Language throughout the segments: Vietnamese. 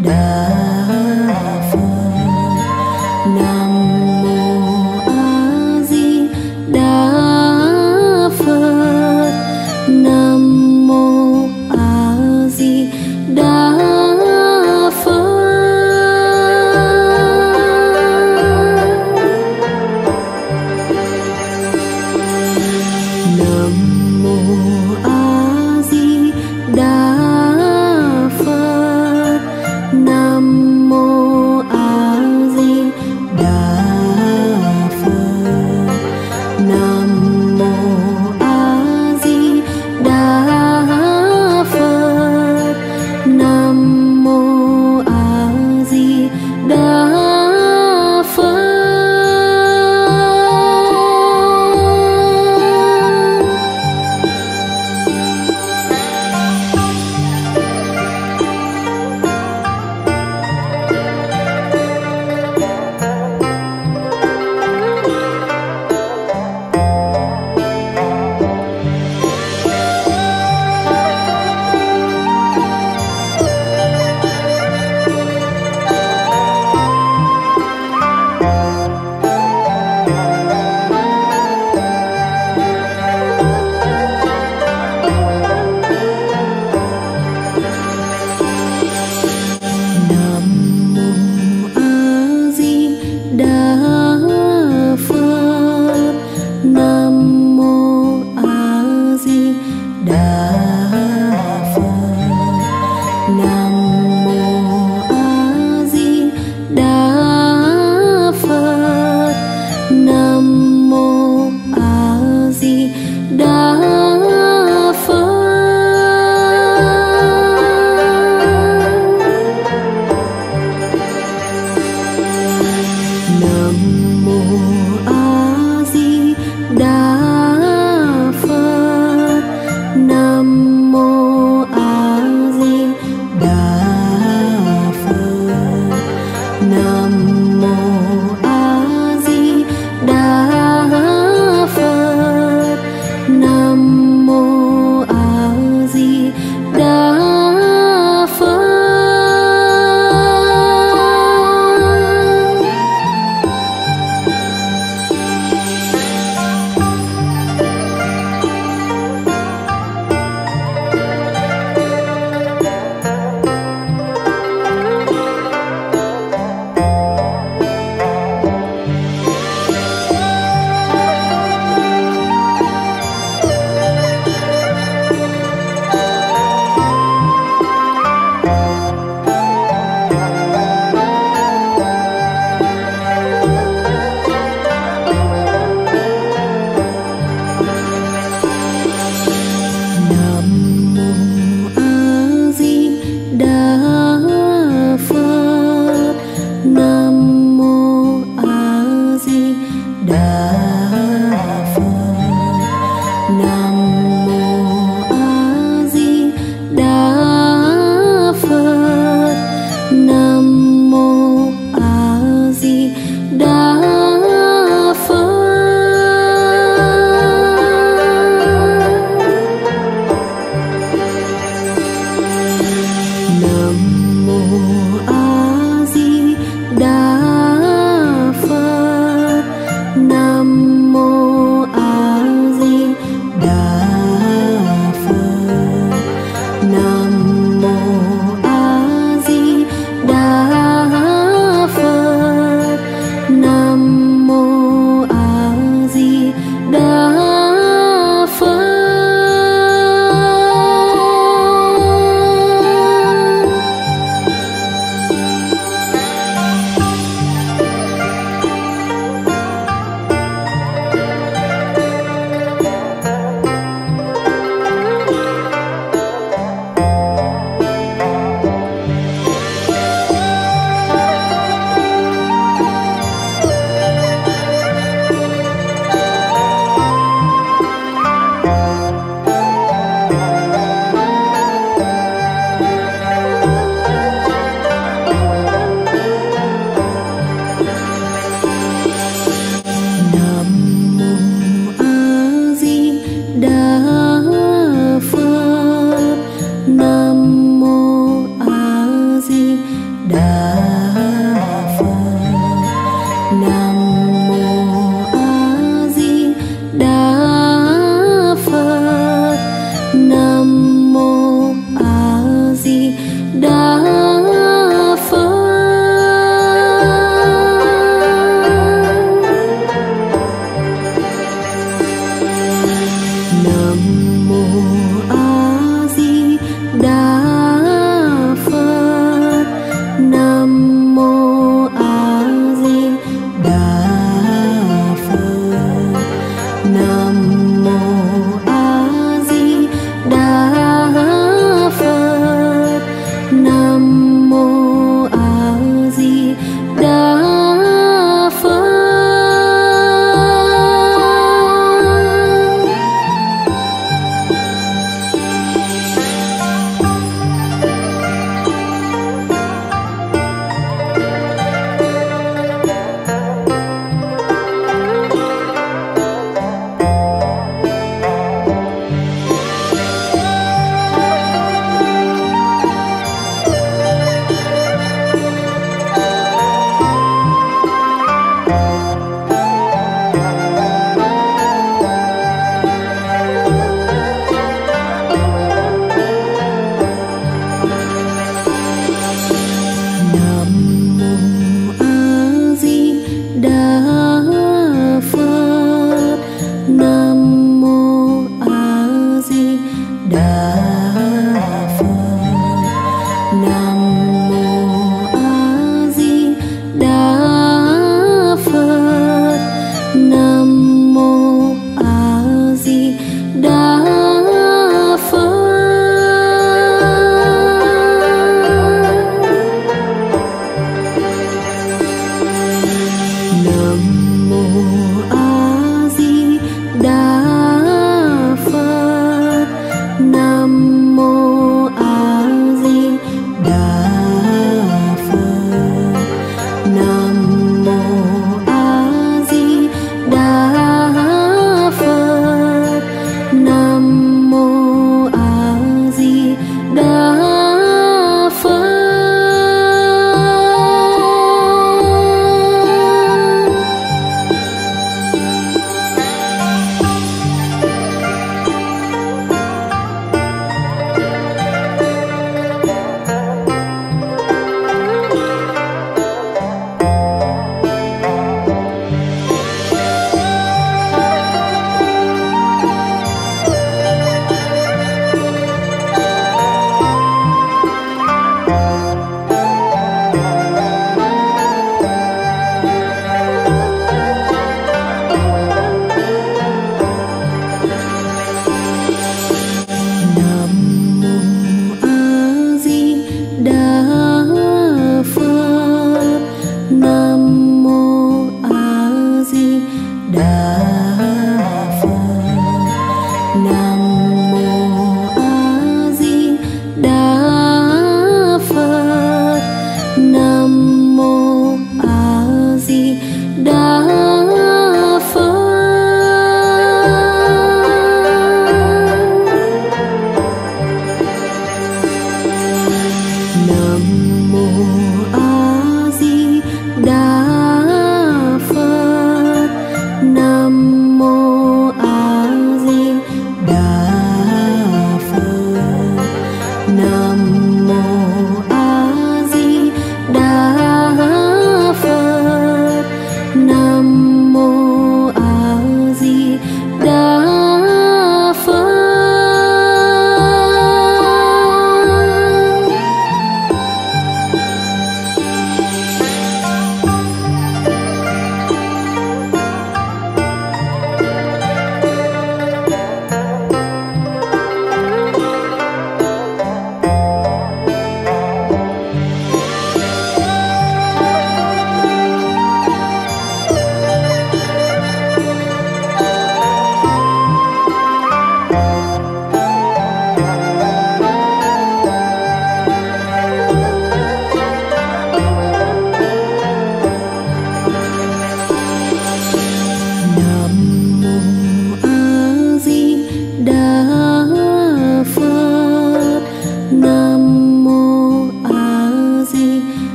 dan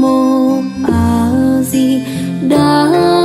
mô a di đà